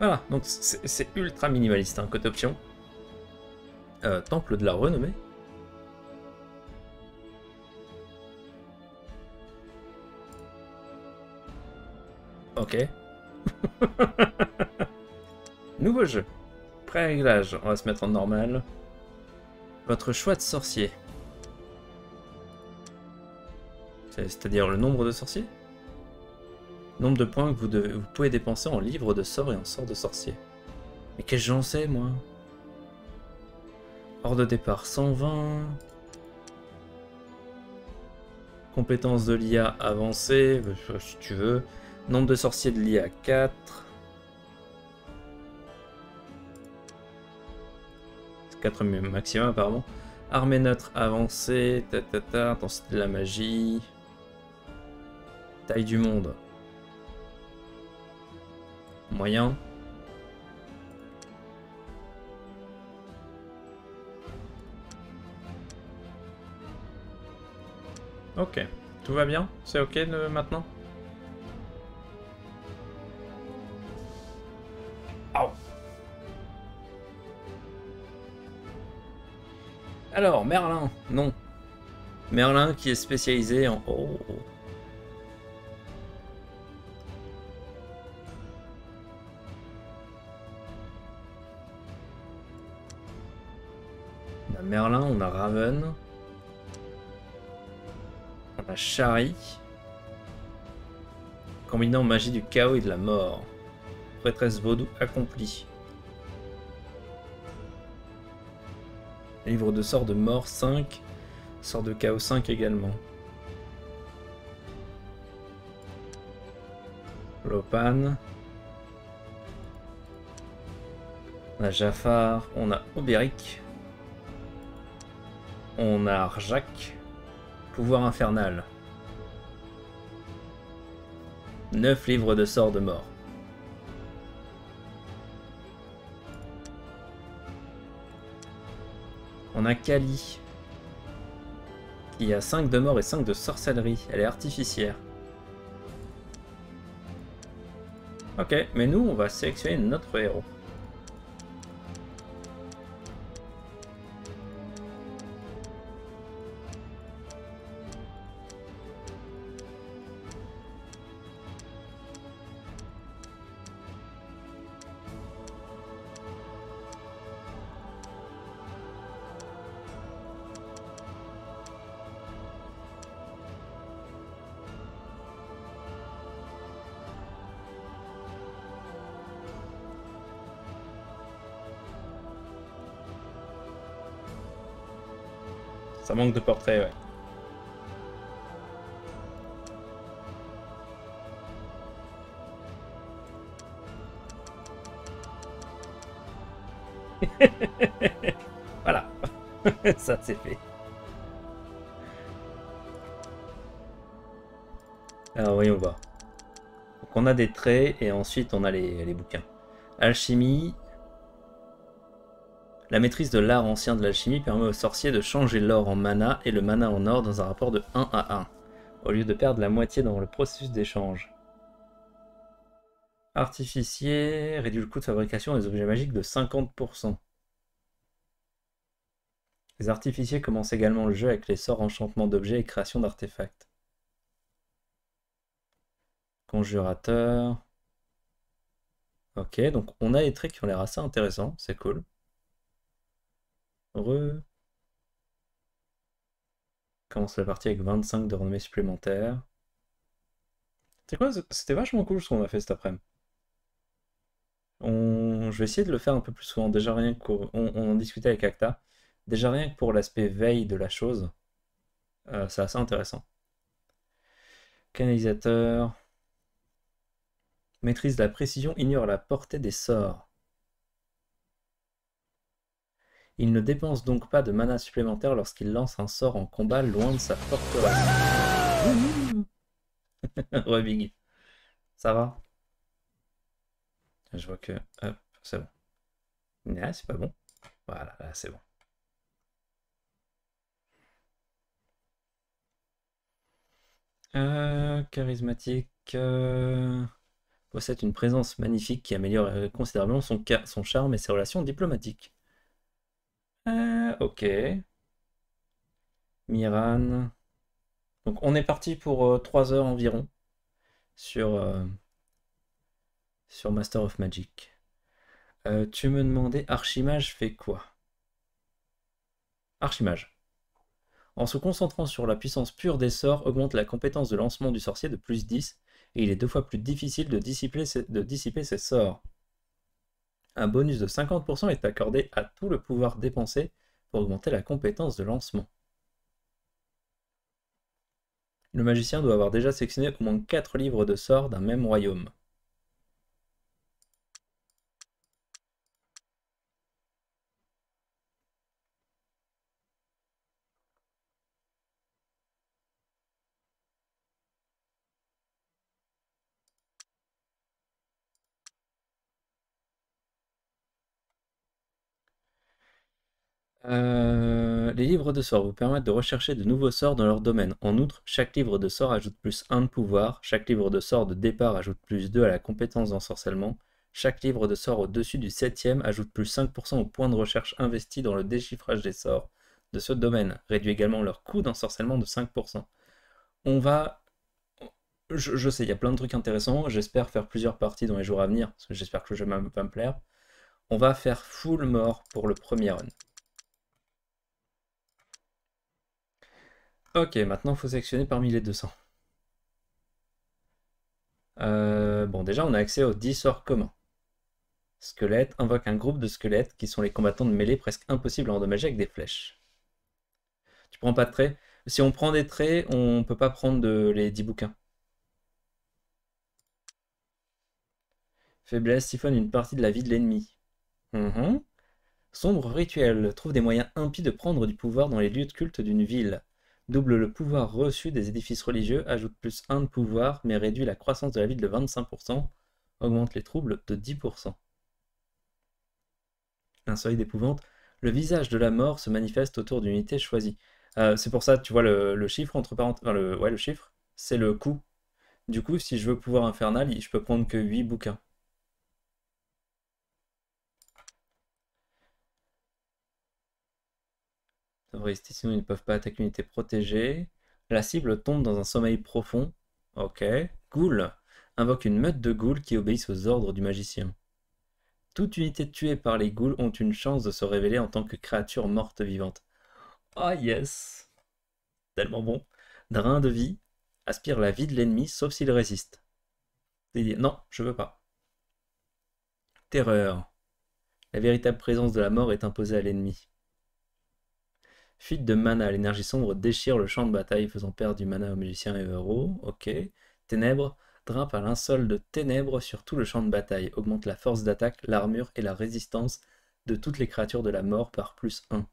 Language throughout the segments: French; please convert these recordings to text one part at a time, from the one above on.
Voilà, donc c'est ultra minimaliste, hein, côté option. Euh, temple de la renommée. Ok. Nouveau jeu. Pré-réglage, on va se mettre en normal. Votre choix de sorcier. C'est-à-dire le nombre de sorciers? Nombre de points que vous, pouvez dépenser en livres de sorts et en sorts de sorcier. Mais qu'est-ce que j'en sais, moi? Hors de départ, 120. Compétences de l'IA avancée, euh, si tu veux. Nombre de sorciers de l'IA, 4. 4 maximum apparemment. Armée neutre avancée, ta, intensité de la magie. Taille du monde. Moyen. Ok, tout va bien? C'est ok maintenant? Alors, Merlin, non. Merlin qui est spécialisé en... Oh. On Merlin, on a Raven. On a Shari. Combinant magie du chaos et de la mort. Prêtresse vaudou accomplie. Livre de sort de mort 5. Sort de chaos 5 également. Lopan. On a Jafar, on a Obéric. On a Arjak. Pouvoir infernal. 9 livres de sort de mort. On a Kali. Qui a 5 de mort et 5 de sorcellerie. Elle est artificière. Ok, mais nous, on va sélectionner notre héros. De portraits, voilà. Ça c'est fait. Alors voyons voir. Donc on a des traits et ensuite on a les, les bouquins. Alchimie, la maîtrise de l'art ancien de l'alchimie permet aux sorciers de changer l'or en mana et le mana en or dans un rapport de 1 à 1, au lieu de perdre la moitié dans le processus d'échange. Artificier réduit le coût de fabrication des objets magiques de 50%. Les artificiers commencent également le jeu avec les sorts enchantement d'objets et création d'artefacts. Conjurateur. Ok, donc on a des traits qui ont l'air assez intéressants, c'est cool. Re. Commence la partie avec 25 de renommée supplémentaire. C'est quoi C'était vachement cool ce qu'on a fait cet après-midi. Je vais essayer de le faire un peu plus souvent. Déjà rien qu'on on, en discutait avec Acta. Déjà rien que pour l'aspect veille de la chose. Euh, c'est assez intéressant. Canalisateur. Maîtrise la précision, ignore la portée des sorts. Il ne dépense donc pas de mana supplémentaire lorsqu'il lance un sort en combat loin de sa forteresse. Biggie. Ça va? Je vois que... Hop, c'est bon. Ah, c'est pas bon. Voilà, là, c'est bon. Euh, charismatique. Euh, Possède une présence magnifique qui améliore considérablement son, son charme et ses relations diplomatiques. Euh, ok. Miran. Donc on est parti pour 3 euh, heures environ sur, euh, sur Master of Magic. tu me demandais Archimage fait quoi? Archimage. En se concentrant sur la puissance pure des sorts, augmente la compétence de lancement du sorcier de plus 10, et il est deux fois plus difficile de de dissiper ses sorts. Un bonus de 50% est accordé à tout le pouvoir dépensé pour augmenter la compétence de lancement. Le magicien doit avoir déjà sélectionné au moins 4 livres de sorts d'un même royaume. Euh, les livres de sorts vous permettent de rechercher de nouveaux sorts dans leur domaine. En outre, chaque livre de sort ajoute plus 1 de pouvoir, chaque livre de sort de départ ajoute plus 2 à la compétence d'ensorcellement, chaque livre de sort au-dessus du 7ème ajoute plus 5% au point de recherche investi dans le déchiffrage des sorts de ce domaine, réduit également leur coût d'ensorcellement de 5%. On va... Je, sais, il y a plein de trucs intéressants, j'espère faire plusieurs parties dans les jours à venir, j'espère que le jeu va me plaire. On va faire full mort pour le premier run. Ok, maintenant il faut sélectionner parmi les 200. Euh, bon, déjà on a accès aux 10 sorts communs. Squelette invoque un groupe de squelettes qui sont les combattants de mêlée presque impossibles à endommager avec des flèches. Tu prends pas de traits Si on prend des traits, on peut pas prendre les 10 bouquins. Faiblesse siphonne une partie de la vie de l'ennemi. Mhm. Sombre rituel trouve des moyens impies de prendre du pouvoir dans les lieux de culte d'une ville. Double le pouvoir reçu des édifices religieux, ajoute plus 1 de pouvoir, mais réduit la croissance de la ville de 25%, augmente les troubles de 10%. Un seuil d'épouvante, le visage de la mort se manifeste autour d'une unité choisie. Euh, c'est pour ça, tu vois, le, chiffre entre parenthèses, c'est le coût. Du coup, si je veux pouvoir infernal, je peux prendre que 8 bouquins. Sinon ils ne peuvent pas attaquer une unité protégée. La cible tombe dans un sommeil profond. Ok. Ghoul invoque une meute de ghouls qui obéissent aux ordres du magicien. Toute unité tuée par les ghouls ont une chance de se révéler en tant que créature morte vivante. Ah yes Tellement bon. Drain de vie aspire la vie de l'ennemi sauf s'il résiste. Non, je veux pas. Terreur. La véritable présence de la mort est imposée à l'ennemi. Fuite de mana, l'énergie sombre déchire le champ de bataille, faisant perdre du mana aux magiciens et aux héros. Ok. Ténèbres, drain par linceul de ténèbres sur tout le champ de bataille, augmente la force d'attaque, l'armure et la résistance de toutes les créatures de la mort par plus 1.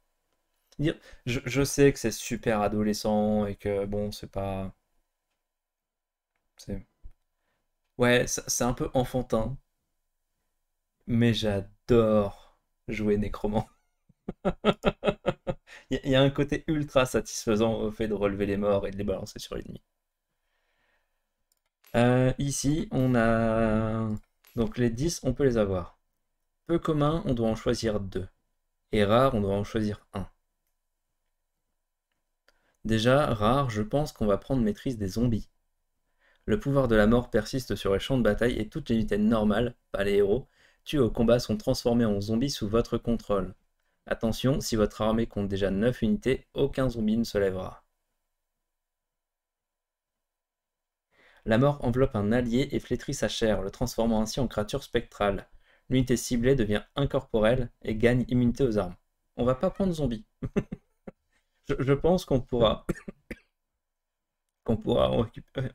Je, je sais que c'est super adolescent et que bon, c'est pas. C'est. Ouais, c'est un peu enfantin. Mais j'adore jouer nécromant. Il y, a un côté ultra satisfaisant au fait de relever les morts et de les balancer sur l'ennemi. Euh, ici, on a... Donc les 10, on peut les avoir. Peu commun, on doit en choisir 2. Et rare, on doit en choisir 1. Déjà, rare, je pense qu'on va prendre maîtrise des zombies. Le pouvoir de la mort persiste sur les champs de bataille et toutes les unités normales, pas les héros, tués au combat sont transformés en zombies sous votre contrôle. Attention, si votre armée compte déjà 9 unités, aucun zombie ne se lèvera. La mort enveloppe un allié et flétrit sa chair, le transformant ainsi en créature spectrale. L'unité ciblée devient incorporelle et gagne immunité aux armes. On va pas prendre zombie. je, pense qu'on pourra... qu'on pourra en récupérer.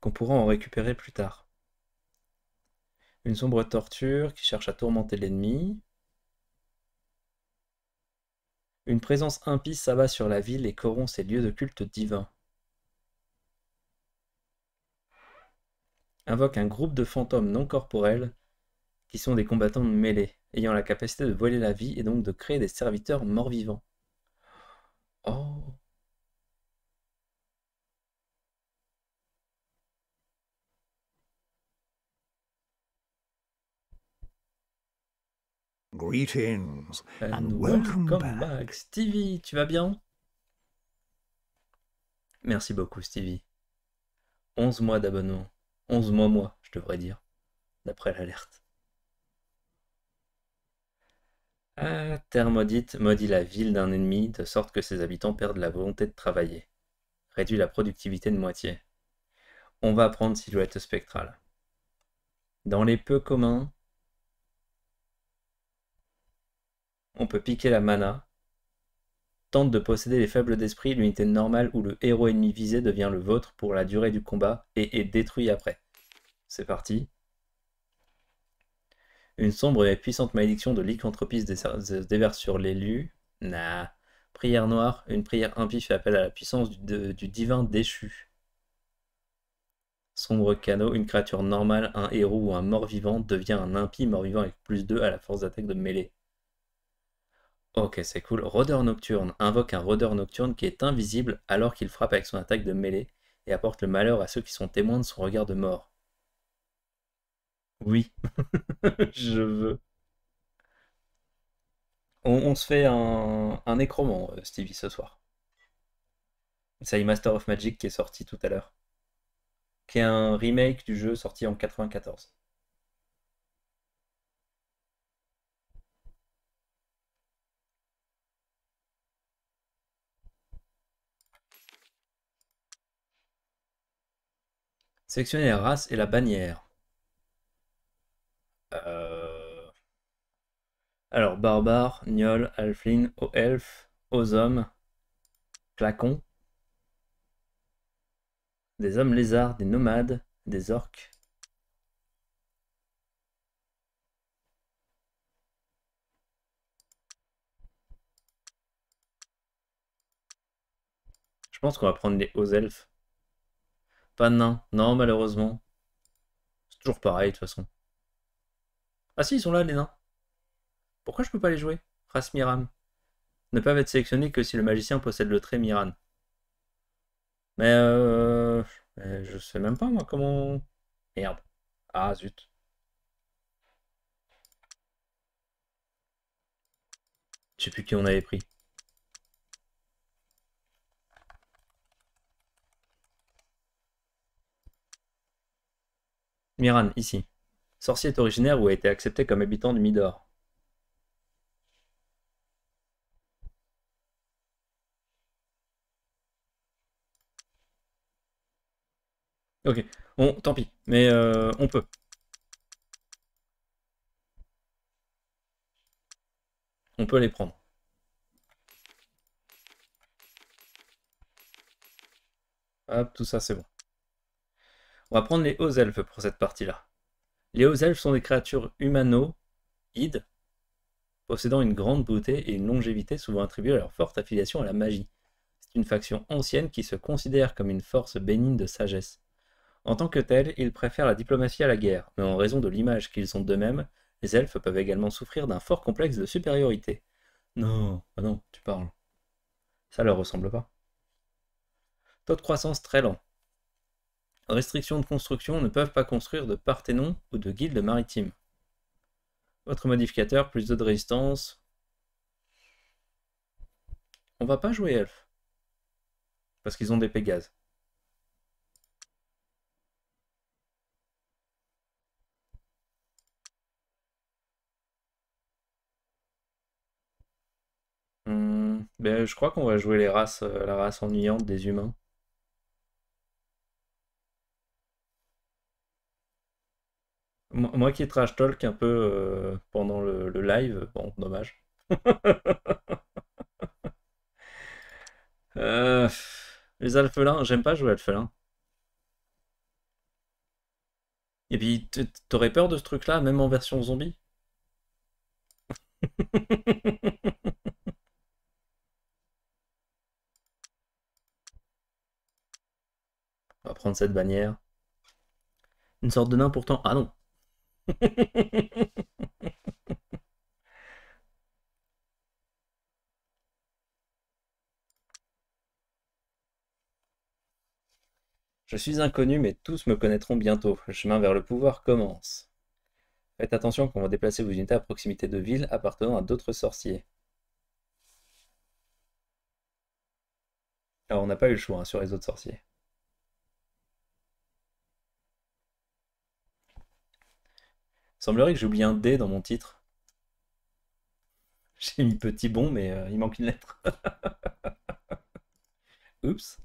Qu'on pourra en récupérer plus tard. Une sombre torture qui cherche à tourmenter l'ennemi. Une présence impie s'abat sur la ville et corrompt ses lieux de culte divin. Invoque un groupe de fantômes non corporels qui sont des combattants de mêlée, ayant la capacité de voler la vie et donc de créer des serviteurs morts-vivants. Oh Greetings and, welcome, back. Stevie, tu vas bien? Merci beaucoup, Stevie. 11 mois d'abonnement. 11 mois, moi, je devrais dire, d'après l'alerte. Ah, Terre maudite maudit la ville d'un ennemi de sorte que ses habitants perdent la volonté de travailler. Réduit la productivité de moitié. On va prendre silhouette spectrale. Dans les peu communs, on peut piquer la mana. Tente de posséder les faibles d'esprit, l'unité normale où le héros ennemi visé devient le vôtre pour la durée du combat et est détruit après. C'est parti. Une sombre et puissante malédiction de lycanthropie se déverse sur l'élu. Nah. Prière noire, une prière impie fait appel à la puissance du, divin déchu. Sombre canot, une créature normale, un héros ou un mort-vivant devient un impie mort-vivant avec plus 2 à la force d'attaque de mêlée. Ok, c'est cool. Rôdeur nocturne invoque un rôdeur nocturne qui est invisible alors qu'il frappe avec son attaque de mêlée et apporte le malheur à ceux qui sont témoins de son regard de mort. Oui, je veux. On, se fait un, un euh, Stevie, ce soir. C'est Master of Magic qui est sorti tout à l'heure. Qui est un remake du jeu sorti en 94. Sélectionner la race et la bannière. Euh, alors, barbare, gnol, alflin, aux elfes, aux hommes, clacon, des hommes lézards, des nomades, des orques. Je pense qu'on va prendre les hauts elfes. Pas de nains. Non, malheureusement. C'est toujours pareil, de toute façon. Ah si, ils sont là, les nains. Pourquoi je peux pas les jouer? Race Miram. Ne peuvent être sélectionnés que si le magicien possède le trait Miran. Mais euh... Je sais même pas, moi, comment... Merde. Ah, zut. Je sais plus qui on avait pris. Miran, ici. Sorcier est originaire ou a été accepté comme habitant du Midor. Ok, bon, tant pis, mais euh, on peut. On peut les prendre. Hop, tout ça c'est bon. On va prendre les hauts elfes pour cette partie-là. Les hauts elfes sont des créatures humanoïdes, possédant une grande beauté et une longévité souvent attribuées à leur forte affiliation à la magie. C'est une faction ancienne qui se considère comme une force bénigne de sagesse. En tant que telle, ils préfèrent la diplomatie à la guerre, mais en raison de l'image qu'ils ont d'eux-mêmes, les elfes peuvent également souffrir d'un fort complexe de supériorité. Non, ah non, tu parles. Ça leur ressemble pas. Taux de croissance très lent. Restrictions de construction ne peuvent pas construire de parthénon ou de guilde maritime. Votre modificateur, plus de résistance. On va pas jouer elfe. Parce qu'ils ont des pégases. Hmm, ben, je crois qu'on va jouer les races, euh, la race ennuyante des humains. Moi qui trash talk un peu euh, pendant le, live, bon, dommage. Euh, les alphelins, j'aime pas jouer alphelin. Et puis, t'aurais peur de ce truc-là, même en version zombie? On va prendre cette bannière. Une sorte de nain pourtant. Ah non, Je suis inconnu, mais tous me connaîtront bientôt. Le chemin vers le pouvoir commence. Faites attention quand vous déplacez vos unités à proximité de villes appartenant à d'autres sorciers. Alors on n'a pas eu le choix hein, sur les autres sorciers. Semblerait que j'ai oublié un D dans mon titre. J'ai mis petit bon, mais euh, il manque une lettre. Oups.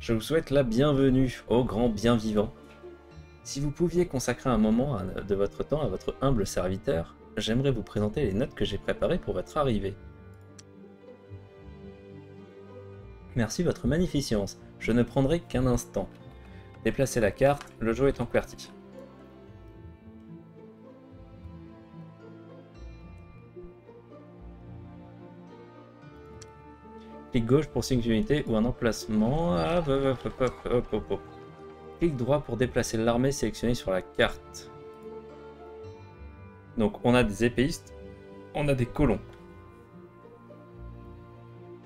Je vous souhaite la bienvenue, au grand bien vivant. Si vous pouviez consacrer un moment de votre temps à votre humble serviteur, j'aimerais vous présenter les notes que j'ai préparées pour votre arrivée. Merci votre magnificence, je ne prendrai qu'un instant. Déplacez la carte, le jeu est en QWERTY. Clic gauche pour signer une unité ou un emplacement. Ah, Clic droit pour déplacer l'armée sélectionnée sur la carte. Donc on a des épéistes, on a des colons.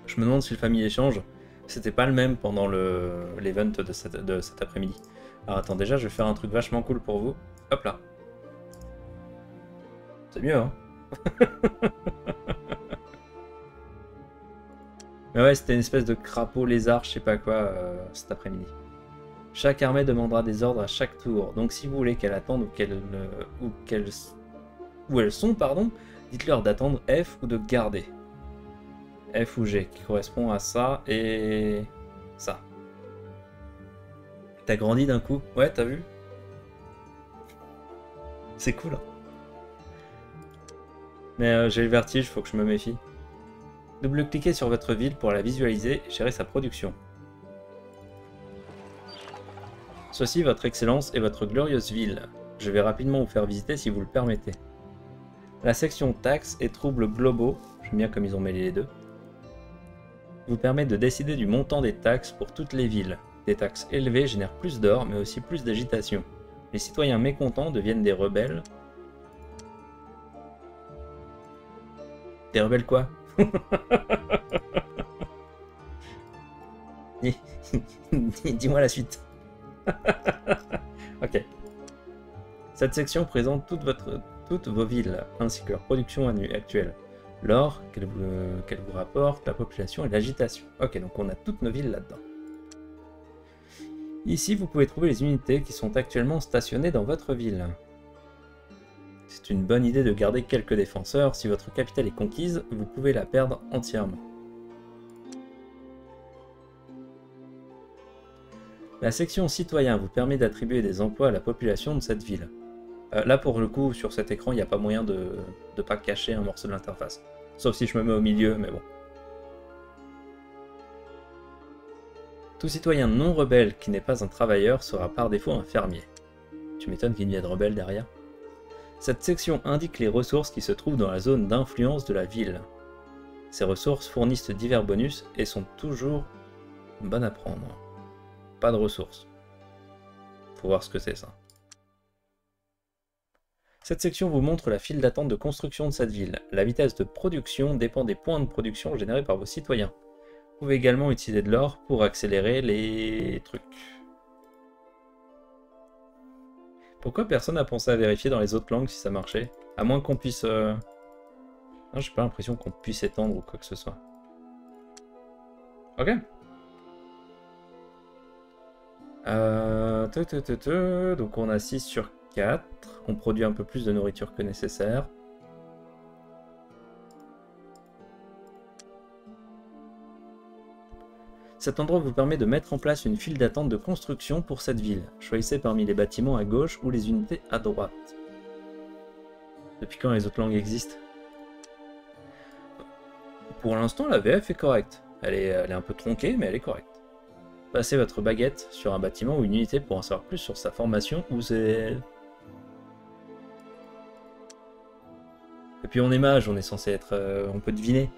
Je me demande si le famille échange, c'était pas le même pendant l'event de, de cet après-midi. Alors attends, déjà je vais faire un truc vachement cool pour vous. Hop là. C'est mieux, hein Mais ouais, c'était une espèce de crapaud lézard, je sais pas quoi, euh, cet après-midi. Chaque armée demandera des ordres à chaque tour. Donc si vous voulez qu'elle attende ou qu'elle ou qu'elles où elles sont, pardon, dites-leur d'attendre F ou de garder. F ou G, qui correspond à ça et ça. T'as grandi d'un coup? Ouais, t'as vu? C'est cool. Hein Mais euh, j'ai le vertige, faut que je me méfie. Double-cliquez sur votre ville pour la visualiser et gérer sa production. Ceci, votre excellence et votre glorieuse ville. Je vais rapidement vous faire visiter si vous le permettez. La section taxes et troubles globaux, j'aime bien comme ils ont mêlé les deux, vous permet de décider du montant des taxes pour toutes les villes. Des taxes élevées génèrent plus d'or, mais aussi plus d'agitation. Les citoyens mécontents deviennent des rebelles. Des rebelles quoi? Dis-moi la suite. ok. Cette section présente toutes vos villes, ainsi que leur production actuelle. L'or qu'elle vous, vous, rapporte, la population et l'agitation. Ok, donc on a toutes nos villes là-dedans. Ici, vous pouvez trouver les unités qui sont actuellement stationnées dans votre ville. C'est une bonne idée de garder quelques défenseurs. Si votre capitale est conquise, vous pouvez la perdre entièrement. La section citoyen vous permet d'attribuer des emplois à la population de cette ville. Euh, là pour le coup sur cet écran il n'y a pas moyen de ne pas cacher un morceau de l'interface. Sauf si je me mets au milieu, mais bon. Tout citoyen non rebelle qui n'est pas un travailleur sera par défaut un fermier. Tu m'étonnes qu'il y ait de rebelles derrière. Cette section indique les ressources qui se trouvent dans la zone d'influence de la ville. Ces ressources fournissent divers bonus et sont toujours bonnes à prendre. Pas de ressources. Faut voir ce que c'est ça. Cette section vous montre la file d'attente de construction de cette ville. La vitesse de production dépend des points de production générés par vos citoyens. Vous pouvez également utiliser de l'or pour accélérer les trucs. Pourquoi personne n'a pensé à vérifier dans les autres langues si ça marchait? À moins qu'on puisse... Euh... Non, j'ai pas l'impression qu'on puisse étendre ou quoi que ce soit. Ok. Euh... Donc on a 6 sur 4. On produit un peu plus de nourriture que nécessaire. Cet endroit vous permet de mettre en place une file d'attente de construction pour cette ville. Choisissez parmi les bâtiments à gauche ou les unités à droite. Depuis quand les autres langues existent? Pour l'instant, la VF est correcte. Elle est, un peu tronquée, mais elle est correcte. Passez votre baguette sur un bâtiment ou une unité pour en savoir plus sur sa formation ou ses... Et puis on est mage, on est censé être... Euh, on peut deviner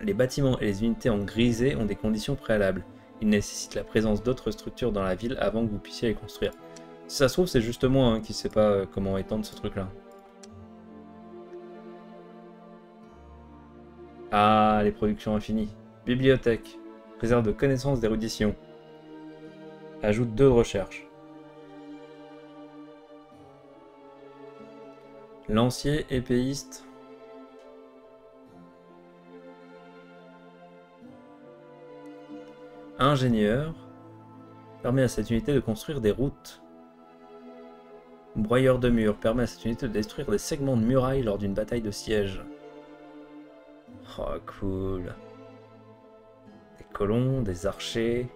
les bâtiments et les unités en grisé ont des conditions préalables. Ils nécessitent la présence d'autres structures dans la ville avant que vous puissiez les construire. Si ça se trouve, c'est juste moi qui ne sais pas euh, comment étendre ce truc-là. Ah, les productions infinies. Bibliothèque. Réserve de connaissances d'érudition. Ajoute deux recherches. Lancier, épéiste, Ingénieur. Permet à cette unité de construire des routes. Broyeur de murs permet à cette unité de détruire des segments de murailles lors d'une bataille de siège. Oh, cool. Des colons, des archers,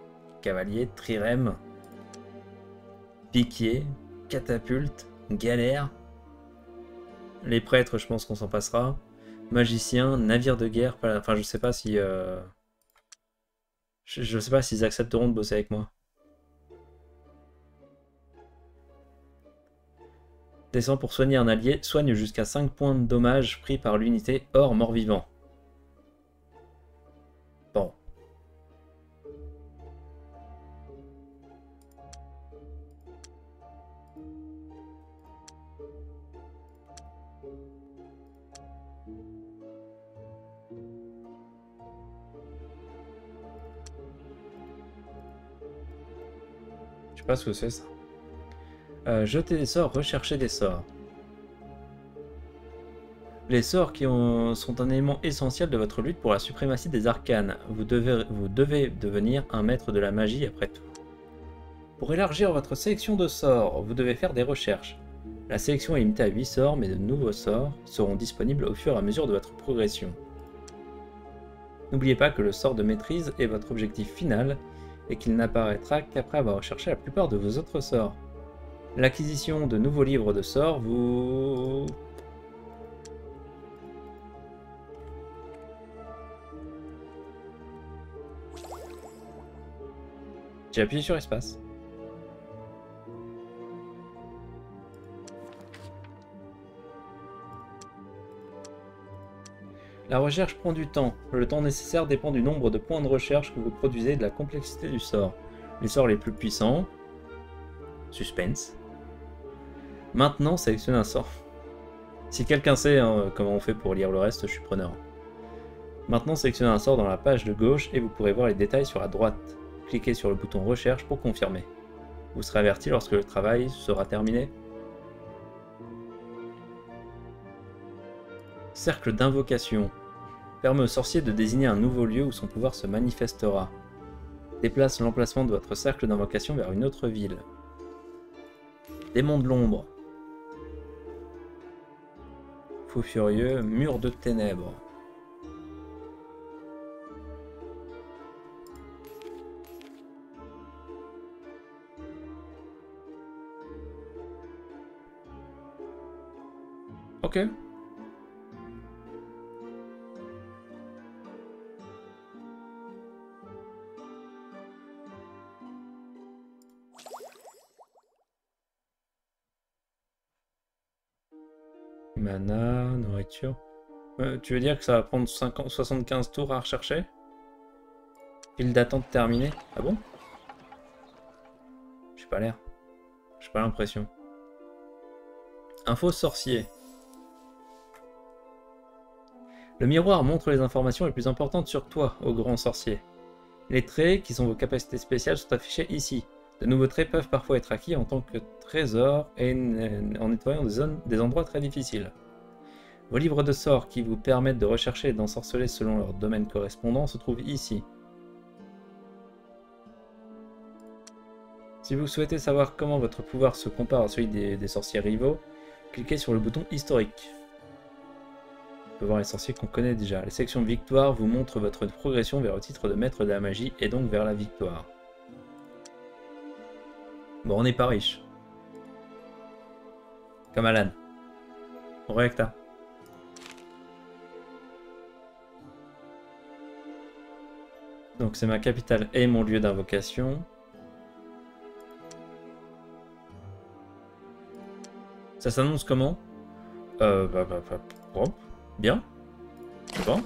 cavaliers, trirèmes, piquiers, catapultes, galères. Les prêtres, je pense qu'on s'en passera. Magicien, navire de guerre. Enfin, je sais pas si. Euh, je, je sais pas s'ils accepteront de bosser avec moi. Descend pour soigner un allié, soigne jusqu'à 5 points de dommage pris par l'unité hors mort-vivant. Pas ce que c'est ça. Euh, jeter des sorts, rechercher des sorts. Les sorts qui sont un élément essentiel de votre lutte pour la suprématie des arcanes. Vous devez, vous devez devenir un maître de la magie après tout. Pour élargir votre sélection de sorts, vous devez faire des recherches. La sélection est limitée à 8 sorts, mais de nouveaux sorts seront disponibles au fur et à mesure de votre progression. N'oubliez pas que le sort de maîtrise est votre objectif final et qu'il n'apparaîtra qu'après avoir recherché la plupart de vos autres sorts. L'acquisition de nouveaux livres de sorts vous... J'ai appuyé sur espace. La recherche prend du temps. Le temps nécessaire dépend du nombre de points de recherche que vous produisez et de la complexité du sort. Les sorts les plus puissants, suspense, Maintenant, sélectionnez un sort. Si quelqu'un sait hein, comment on fait pour lire le reste, je suis preneur. Maintenant, sélectionnez un sort dans la page de gauche et vous pourrez voir les détails sur la droite. Cliquez sur le bouton recherche pour confirmer. Vous serez averti lorsque le travail sera terminé. Cercle d'invocation. Permet au sorcier de désigner un nouveau lieu où son pouvoir se manifestera. Déplace l'emplacement de votre cercle d'invocation vers une autre ville. Démon de l'ombre. Fou furieux, mur de ténèbres. Ok. Euh, tu veux dire que ça va prendre 75 tours à rechercher? File d'attente terminée Ah bon? J'ai pas l'air. J'ai pas l'impression. Info sorcier. Le miroir montre les informations les plus importantes sur toi, au grand sorcier. Les traits, qui sont vos capacités spéciales, sont affichés ici. De nouveaux traits peuvent parfois être acquis en tant que trésor et en nettoyant des endroits très difficiles. Vos livres de sorts qui vous permettent de rechercher et d'ensorceler selon leur domaine correspondant se trouvent ici. Si vous souhaitez savoir comment votre pouvoir se compare à celui des, sorciers rivaux, cliquez sur le bouton historique. On peut voir les sorciers qu'on connaît déjà. Les sections victoire vous montrent votre progression vers le titre de maître de la magie et donc vers la victoire. Bon, on n'est pas riche. Comme Alan. Recta. Donc c'est ma capitale et mon lieu d'invocation. Ça s'annonce comment? Euh, bah, bah, bah, bien. Bon.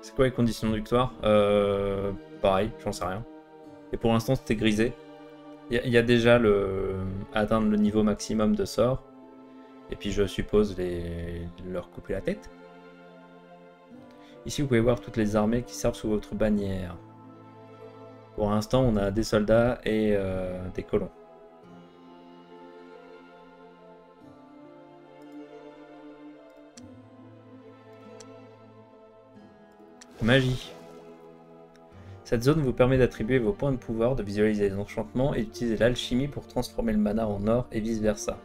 C'est quoi les conditions de victoire? Euh, pareil, j'en sais rien. Et pour l'instant, c'était grisé. Il y, a déjà le atteindre le niveau maximum de sort. Et puis je suppose leur couper la tête. Ici, vous pouvez voir toutes les armées qui servent sous votre bannière. Pour l'instant, on a des soldats et euh, des colons. Magie. Cette zone vous permet d'attribuer vos points de pouvoir, de visualiser les enchantements et d'utiliser l'alchimie pour transformer le mana en or et vice versa.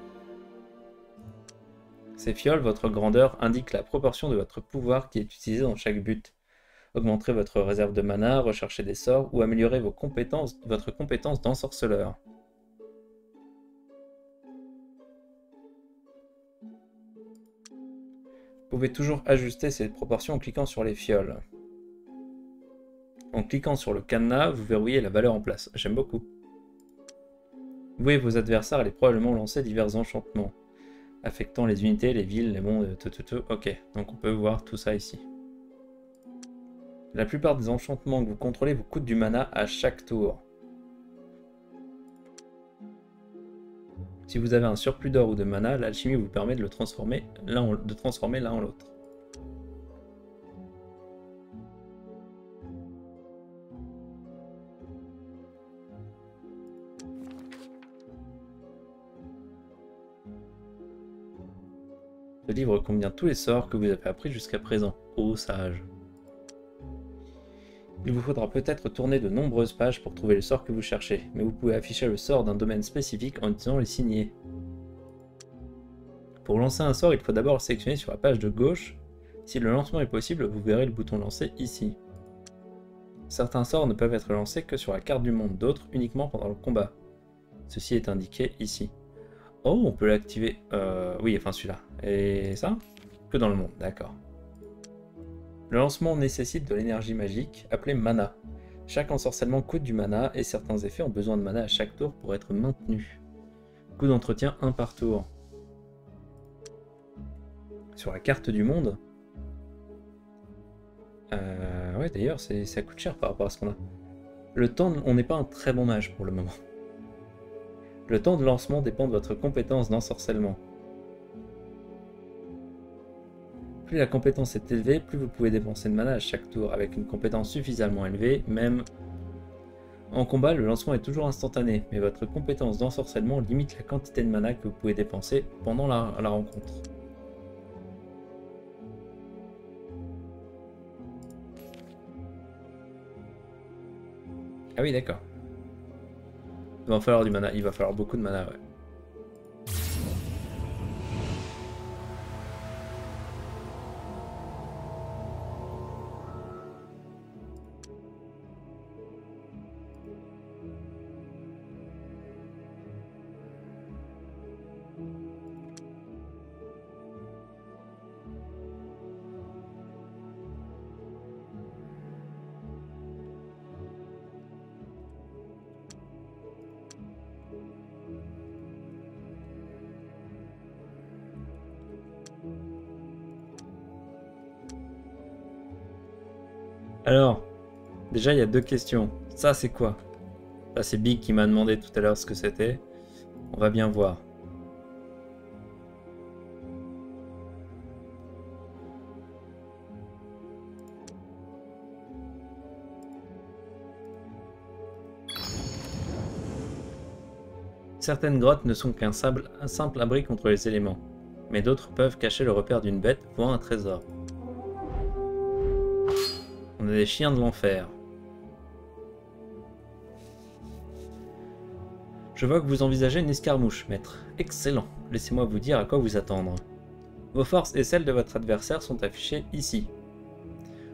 Ces fioles, votre grandeur, indiquent la proportion de votre pouvoir qui est utilisé dans chaque but. Augmenterez votre réserve de mana, recherchez des sorts ou compétences, votre compétence d'ensorceleur. Vous pouvez toujours ajuster ces proportions en cliquant sur les fioles. En cliquant sur le cadenas, vous verrouillez la valeur en place. J'aime beaucoup. Vous voyez vos adversaires allez probablement lancer divers enchantements, affectant les unités, les villes, les mondes, tout, tout, tout. Ok, donc on peut voir tout ça ici. La plupart des enchantements que vous contrôlez vous coûtent du mana à chaque tour. Si vous avez un surplus d'or ou de mana, l'alchimie vous permet de le transformer l'un en l'autre. Livre contient tous les sorts que vous avez appris jusqu'à présent, ô sage. Il vous faudra peut-être tourner de nombreuses pages pour trouver le sort que vous cherchez, mais vous pouvez afficher le sort d'un domaine spécifique en utilisant les signés. Pour lancer un sort, il faut d'abord le sélectionner sur la page de gauche. Si le lancement est possible, vous verrez le bouton lancer ici. Certains sorts ne peuvent être lancés que sur la carte du monde, d'autres uniquement pendant le combat. Ceci est indiqué ici. Oh, on peut l'activer. Euh, oui, enfin celui-là. Et ça Que dans le monde, d'accord. Le lancement nécessite de l'énergie magique, appelée mana. Chaque ensorcellement coûte du mana et certains effets ont besoin de mana à chaque tour pour être maintenus. Coût d'entretien 1 par tour. Sur la carte du monde. Euh, ouais, d'ailleurs, ça coûte cher par rapport à ce qu'on a. Le temps, on n'est pas un très bon âge pour le moment. Le temps de lancement dépend de votre compétence d'ensorcellement. Plus la compétence est élevée, plus vous pouvez dépenser de mana à chaque tour. Avec une compétence suffisamment élevée, même en combat, le lancement est toujours instantané, mais votre compétence d'ensorcellement limite la quantité de mana que vous pouvez dépenser pendant la, rencontre. Ah oui, d'accord. Il va falloir du mana, il va falloir beaucoup de mana, ouais. Alors, déjà il y a deux questions. Ça c'est quoi? Ça c'est Big qui m'a demandé tout à l'heure ce que c'était. On va bien voir. Certaines grottes ne sont qu'un simple abri contre les éléments, mais d'autres peuvent cacher le repère d'une bête, voire un trésor. On est des chiens de l'enfer. Je vois que vous envisagez une escarmouche, maître. Excellent. Laissez-moi vous dire à quoi vous attendre. Vos forces et celles de votre adversaire sont affichées ici.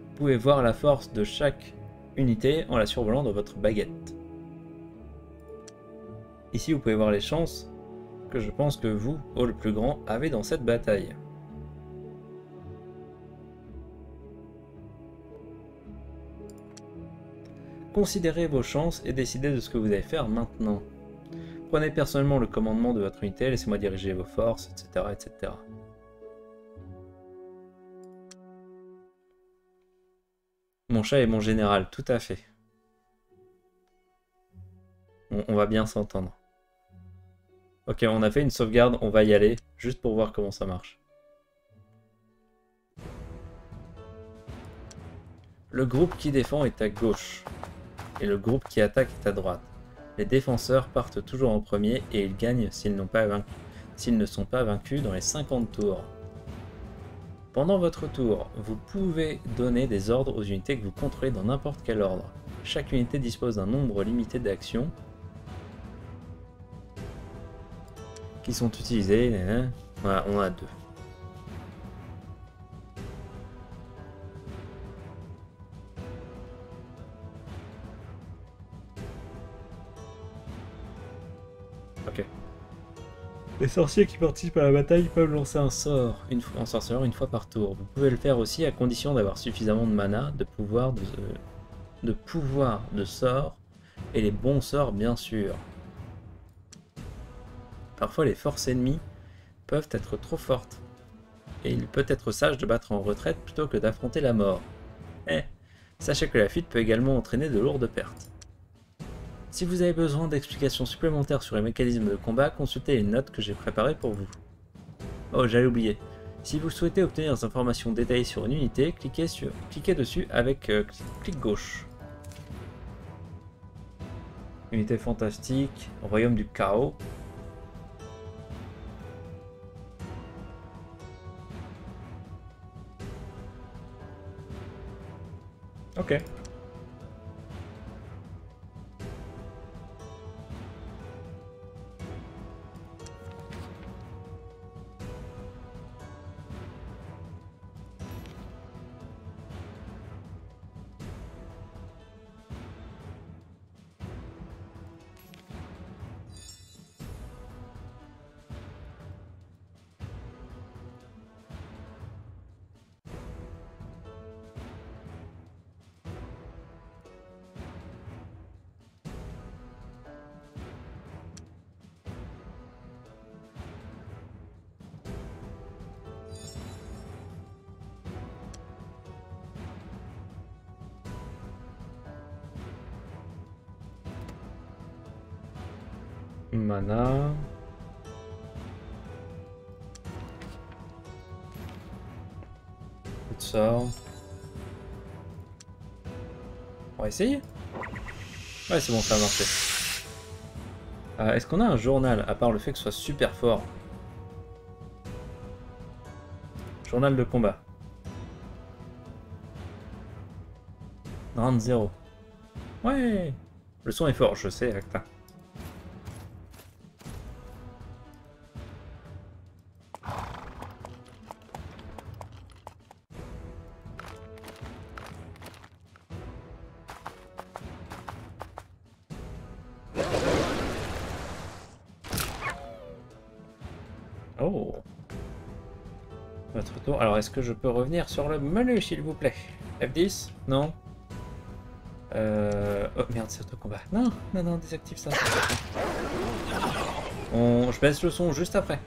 Vous pouvez voir la force de chaque unité en la survolant dans votre baguette. Ici, vous pouvez voir les chances que je pense que vous, ô le plus grand, avez dans cette bataille. Considérez vos chances et décidez de ce que vous allez faire maintenant. Prenez personnellement le commandement de votre unité, laissez-moi diriger vos forces, etc., etc. Mon chat est mon général, tout à fait. on va bien s'entendre. Ok, on a fait une sauvegarde, on va y aller, juste pour voir comment ça marche. Le groupe qui défend est à gauche et le groupe qui attaque est à droite. Les défenseurs partent toujours en premier et ils gagnent s'ils ne sont pas vaincus dans les 50 tours. Pendant votre tour, vous pouvez donner des ordres aux unités que vous contrôlez dans n'importe quel ordre. Chaque unité dispose d'un nombre limité d'actions qui sont utilisées. Voilà, on a deux. Les sorciers qui participent à la bataille peuvent lancer un sort une fois, une fois par tour. Vous pouvez le faire aussi à condition d'avoir suffisamment de mana, de pouvoir de, de pouvoir de sort et les bons sorts bien sûr. Parfois les forces ennemies peuvent être trop fortes et il peut être sage de battre en retraite plutôt que d'affronter la mort. Eh, sachez que la fuite peut également entraîner de lourdes pertes. Si vous avez besoin d'explications supplémentaires sur les mécanismes de combat, consultez les notes que j'ai préparées pour vous. Oh, j'allais oublier. Si vous souhaitez obtenir des informations détaillées sur une unité, cliquez, sur, cliquez dessus avec euh, clic gauche. Unité fantastique, royaume du chaos. Ok. C'est bon, ça a marché. Euh, Est-ce qu'on a un journal, à part le fait que ce soit super fort? Journal de combat. Round 0. Ouais Le son est fort, je sais, Acta. Est-ce que je peux revenir sur le menu, s'il vous plaît? F10 Non? Euh... Oh merde, c'est auto-combat. Non, non, non, désactive ça. On... Je baisse le son juste après.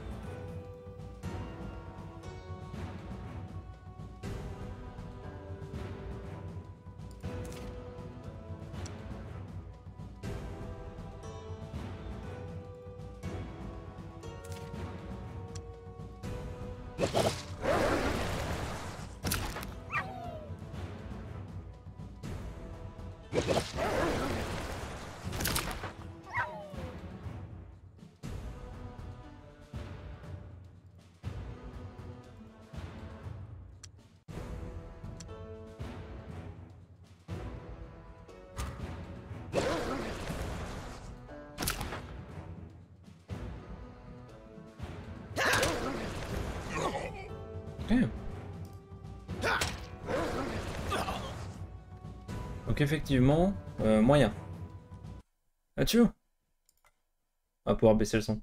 Effectivement, euh, moyen. Ah tu On va pouvoir baisser le son.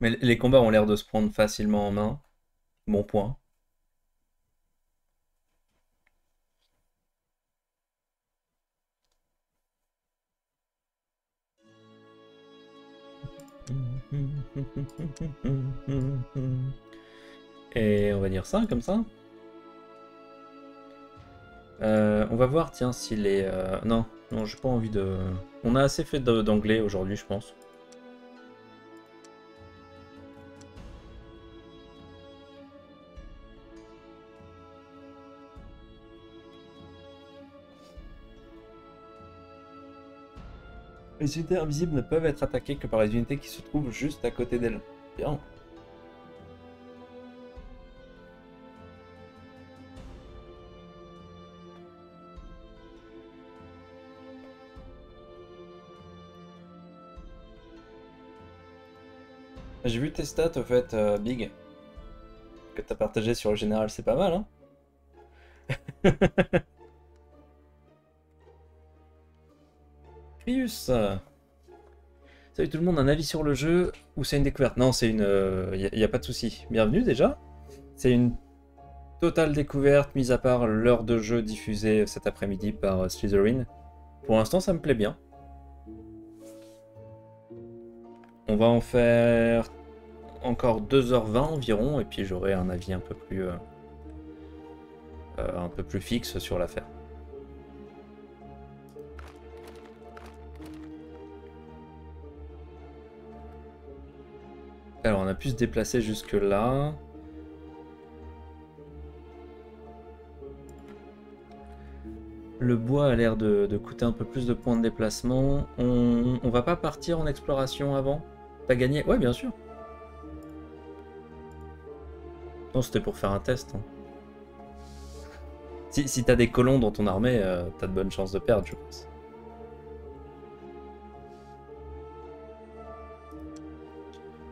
Mais les combats ont l'air de se prendre facilement en main. Bon point. Et on va dire ça comme ça. Euh, on va voir, tiens, s'il est... Euh... Non, non, j'ai pas envie de... On a assez fait d'anglais aujourd'hui, je pense. Les unités invisibles ne peuvent être attaquées que par les unités qui se trouvent juste à côté d'elles. J'ai vu tes stats au fait, euh, Big, que t'as partagé sur le général, c'est pas mal, hein. Prius Salut tout le monde, un avis sur le jeu ou c'est une découverte? Non, c'est une... Il euh, n'y a, pas de souci. Bienvenue déjà. C'est une totale découverte, mis à part l'heure de jeu diffusée cet après-midi par euh, Slytherin. Pour l'instant, ça me plaît bien. On va en faire encore 2h20 environ, et puis j'aurai un avis un peu plus, euh, un peu plus fixe sur l'affaire. Alors on a pu se déplacer jusque là. Le bois a l'air de, coûter un peu plus de points de déplacement. On, va pas partir en exploration avant? T'as gagné? Ouais bien sûr. Non, c'était pour faire un test. Hein. Si, si t'as des colons dans ton armée, euh, t'as de bonnes chances de perdre, je pense.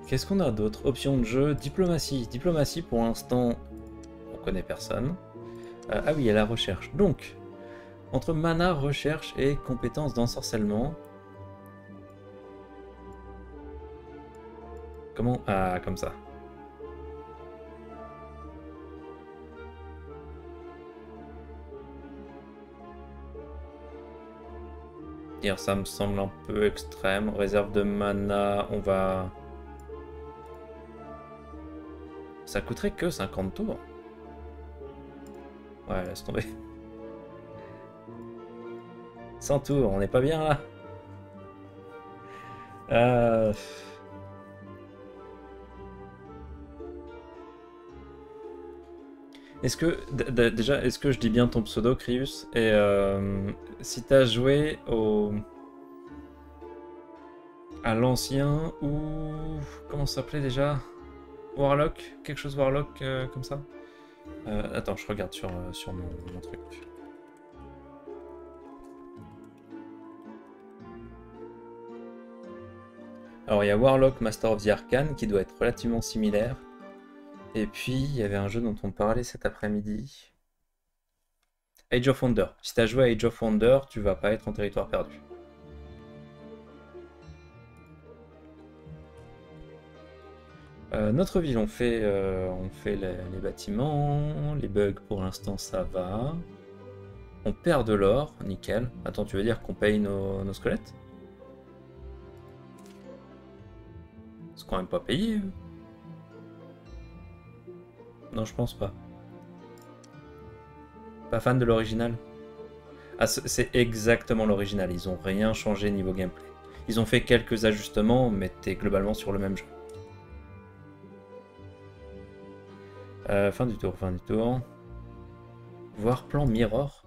Qu'est-ce qu'on a d'autre Option de jeu, diplomatie. Diplomatie, pour l'instant, on connaît personne. Euh, ah oui, il y a la recherche. Donc, entre mana, recherche et compétences d'ensorcellement. Comment? Ah, comme ça. ça me semble un peu extrême. Réserve de mana, on va... Ça coûterait que 50 tours. Ouais, laisse tomber. 100 tours, on n'est pas bien là. Euh... Est-ce que, déjà, est-ce que je dis bien ton pseudo, Crius? Et euh, si t'as joué au... à l'ancien ou... comment s'appelait déjà? Warlock Quelque chose Warlock euh, comme ça euh, Attends, je regarde sur, sur mon, mon truc. Alors il y a Warlock Master of the Arcane qui doit être relativement similaire. Et puis, il y avait un jeu dont on parlait cet après-midi. Age of Wonder. Si tu as joué à Age of Wonder, tu vas pas être en territoire perdu. Euh, notre ville, on fait, euh, les, bâtiments, les bugs pour l'instant ça va. On perd de l'or, nickel. Attends, tu veux dire qu'on paye nos, nos squelettes? C'est quand même pas payé. Non, je pense pas. Pas fan de l'original? Ah, c'est exactement l'original. Ils ont rien changé niveau gameplay. Ils ont fait quelques ajustements, mais t'es globalement sur le même jeu. Euh, fin du tour, fin du tour. Voir plan mirror.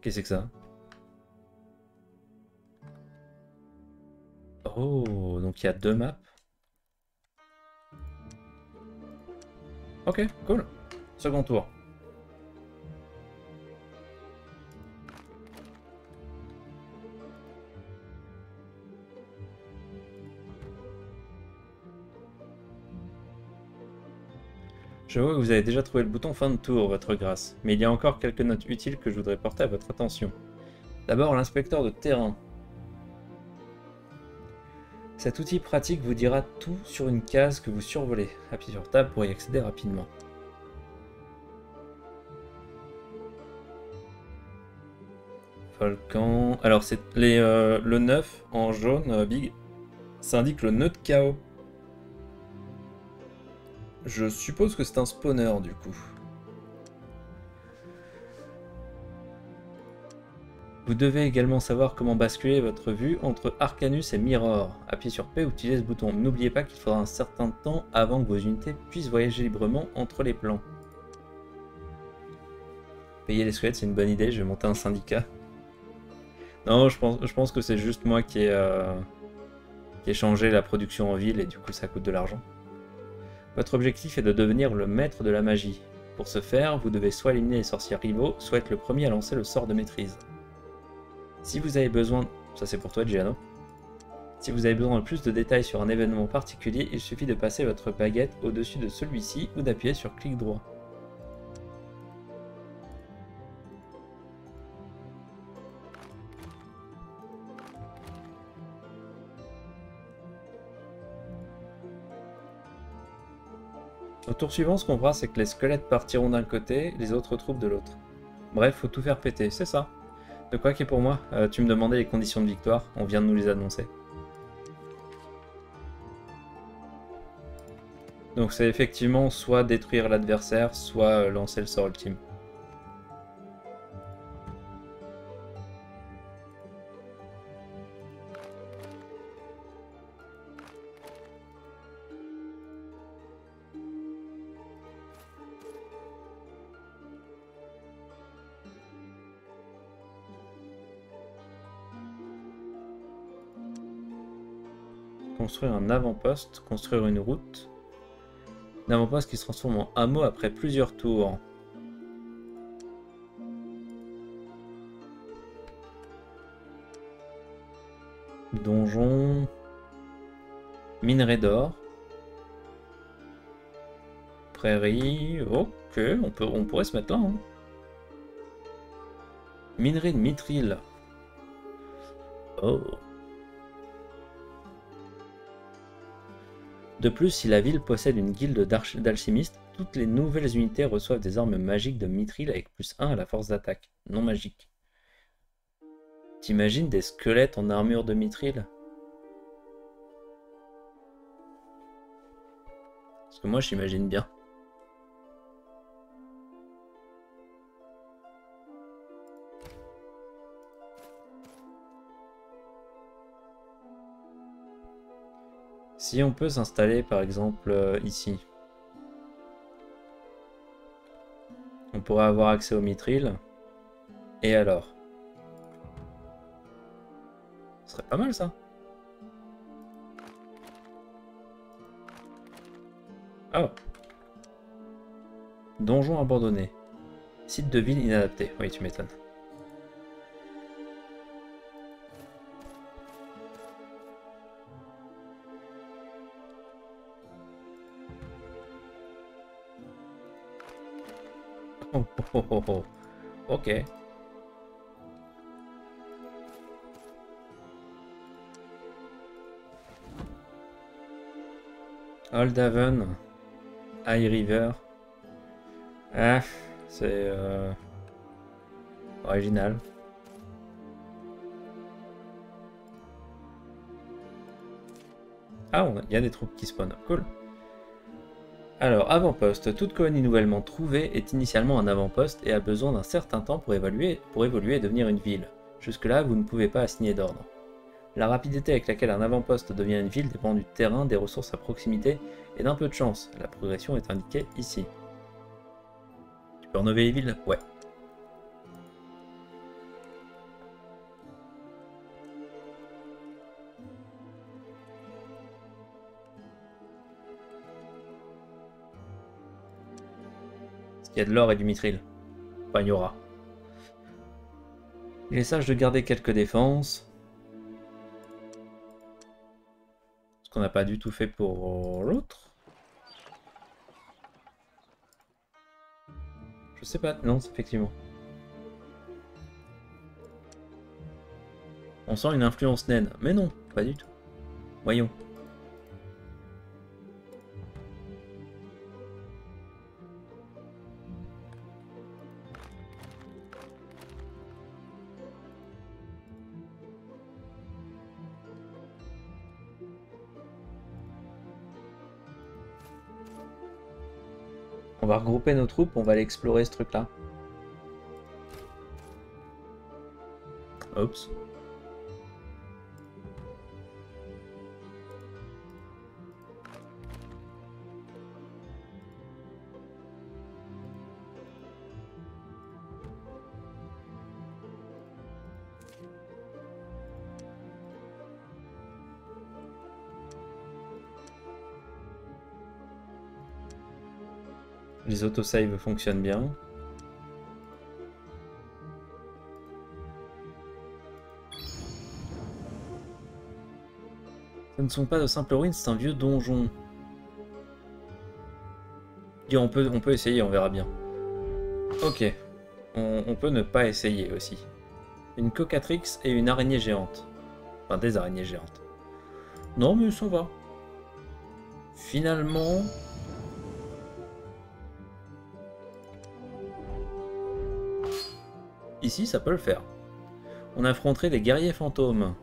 Qu'est-ce que c'est que ça? Oh, donc il y a deux maps. Ok, cool. Second tour. Je vois que vous avez déjà trouvé le bouton fin de tour, votre grâce, mais il y a encore quelques notes utiles que je voudrais porter à votre attention. D'abord, l'inspecteur de terrain. Cet outil pratique vous dira tout sur une case que vous survolez. Appuyez sur Tab pour y accéder rapidement. Volcan. Alors, c'est euh, le 9 en jaune, euh, big. Ça indique le nœud de chaos. Je suppose que c'est un spawner du coup. Vous devez également savoir comment basculer votre vue entre Arcanus et Mirror. Appuyez sur P ou utilisez ce bouton. N'oubliez pas qu'il faudra un certain temps avant que vos unités puissent voyager librement entre les plans. Payer les squelettes, c'est une bonne idée, je vais monter un syndicat. Non, je pense, que c'est juste moi qui ai, euh, qui ai changé la production en ville et du coup ça coûte de l'argent. Votre objectif est de devenir le maître de la magie. Pour ce faire, vous devez soit éliminer les sorciers rivaux, soit être le premier à lancer le sort de maîtrise. Si vous avez besoin... Ça c'est pour toi, Giano. Si vous avez besoin de plus de détails sur un événement particulier, il suffit de passer votre baguette au-dessus de celui-ci ou d'appuyer sur clic droit. Au tour suivant, ce qu'on fera, c'est que les squelettes partiront d'un côté, les autres troupes de l'autre. Bref, faut tout faire péter, c'est ça. De quoi qui est pour moi euh, Tu me demandais les conditions de victoire, on vient de nous les annoncer. Donc c'est effectivement soit détruire l'adversaire, soit euh, lancer le sort ultime. Construire un avant-poste, construire une route. Un avant-poste qui se transforme en hameau après plusieurs tours. Donjon. Minerai d'or. Prairie. Ok, on, peut, on pourrait se mettre là. Hein. Minerai de mithril. Oh. De plus, si la ville possède une guilde d'alchimistes, toutes les nouvelles unités reçoivent des armes magiques de mithril avec plus 1 à la force d'attaque, non magique. T'imagines des squelettes en armure de mithril? Parce que moi j'imagine bien. Si on peut s'installer par exemple euh, ici, on pourrait avoir accès au mithril. Et alors? Ce serait pas mal ça. Oh Donjon abandonné. Site de ville inadapté. Oui, tu m'étonnes. Oh, Ok. Old Haven, High River. Ah, c'est euh, original. Ah, il y a des troupes qui spawnent. Cool. Alors, avant-poste. Toute colonie nouvellement trouvée est initialement un avant-poste et a besoin d'un certain temps pour évoluer, pour évoluer et devenir une ville. Jusque-là, vous ne pouvez pas assigner d'ordre. La rapidité avec laquelle un avant-poste devient une ville dépend du terrain, des ressources à proximité et d'un peu de chance. La progression est indiquée ici. Tu peux rénover les villes Ouais. Il y a de l'or et du mithril. Enfin, il y aura. Il est sage de garder quelques défenses. Ce qu'on n'a pas du tout fait pour l'autre. Je sais pas. Non, effectivement. On sent une influence naine. Mais non, pas du tout. Voyons. Nos troupes, on va aller explorer ce truc-là. Oups. Les autosaves fonctionnent bien. Ce ne sont pas de simples ruines, c'est un vieux donjon. on peut, on peut essayer, on verra bien. Ok. On, on peut ne pas essayer aussi. Une cocatrix et une araignée géante. Enfin, des araignées géantes. Non, mais ça va. Finalement... Ici, ça peut le faire. On affronterait des guerriers fantômes.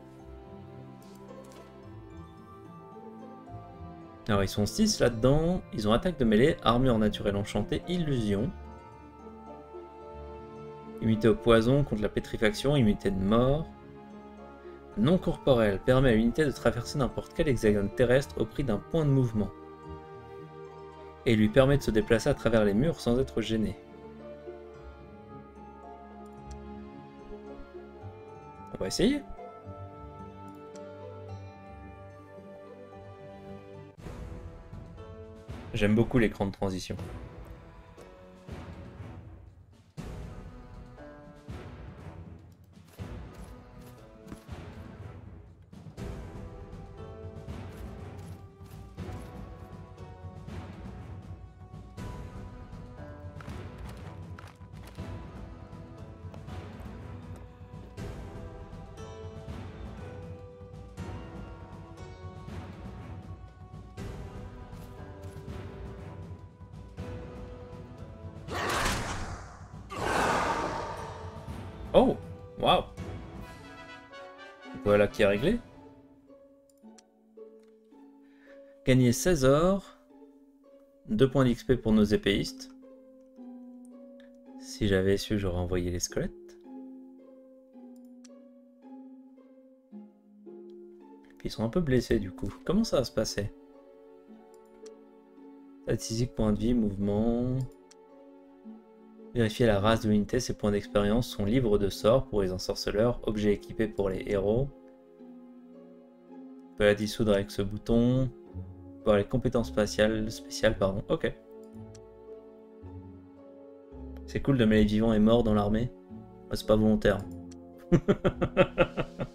Alors, ils sont 6 là-dedans. Ils ont attaque de mêlée, armure naturelle enchantée, illusion. Immunité au poison contre la pétrifaction, immunité de mort. Non corporel permet à l'unité de traverser n'importe quel hexagone terrestre au prix d'un point de mouvement. Et lui permet de se déplacer à travers les murs sans être gêné. Va essayer. J'aime beaucoup l'écran de transition. 16 or. 2 points d'XP pour nos épéistes. Si j'avais su, j'aurais envoyé les squelettes. ils sont un peu blessés du coup. Comment ça va se passer? Statistique, point de vie, mouvement. Vérifier la race de l'unité, ses points d'expérience sont libres de sort pour les ensorceleurs, objets équipés pour les héros. On peut la dissoudre avec ce bouton. Les compétences spatiales, spéciales, pardon. Ok. C'est cool de mêler vivants et morts dans l'armée. c'est pas volontaire.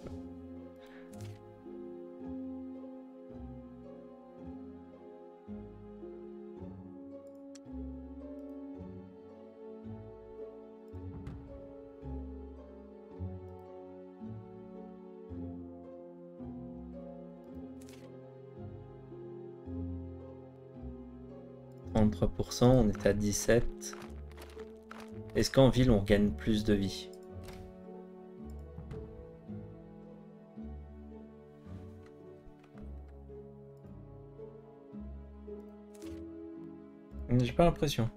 33%, on est à 17. Est-ce qu'en ville on gagne plus de vie? J'ai pas l'impression.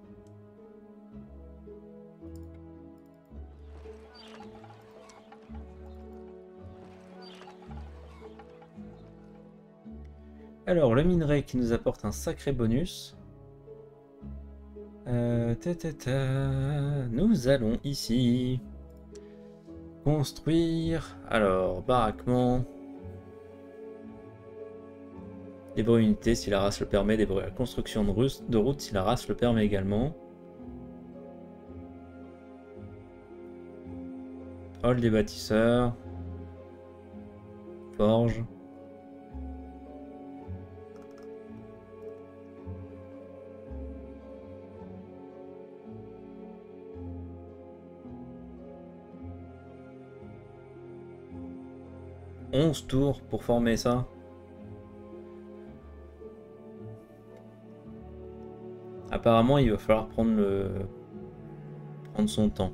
Alors, le minerai qui nous apporte un sacré bonus. Nous allons ici construire. Alors, baraquement. Débrouiller unité si la race le permet. Débrouiller la construction de, de route si la race le permet également. Hall des bâtisseurs. Forge. 11 tours pour former ça. Apparemment, il va falloir prendre le prendre son temps.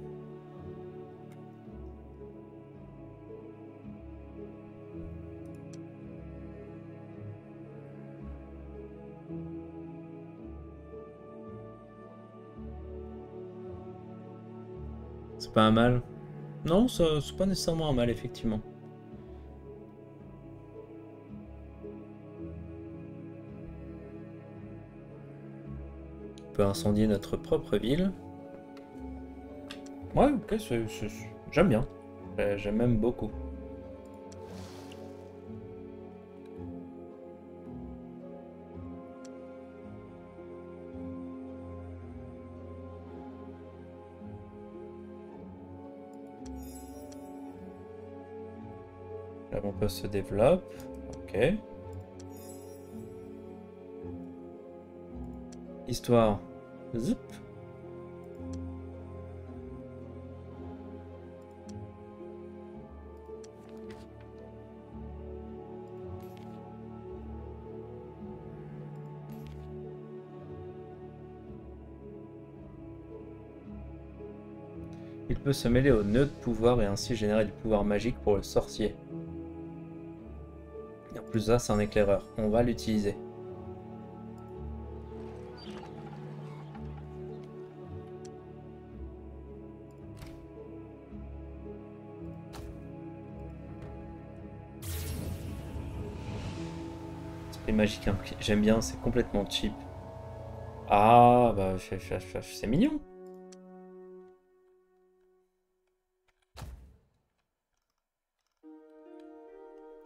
C'est pas un mal. Non, c'est pas nécessairement un mal, effectivement. peut incendier notre propre ville. Ouais, ok, j'aime bien. Euh, j'aime même beaucoup. Là, mon poste se développe. Ok. Histoire. Zip. Il peut se mêler au nœud de pouvoir et ainsi générer du pouvoir magique pour le sorcier. En plus ça, c'est un éclaireur. On va l'utiliser. J'aime bien, c'est complètement cheap. Ah, bah, c'est mignon.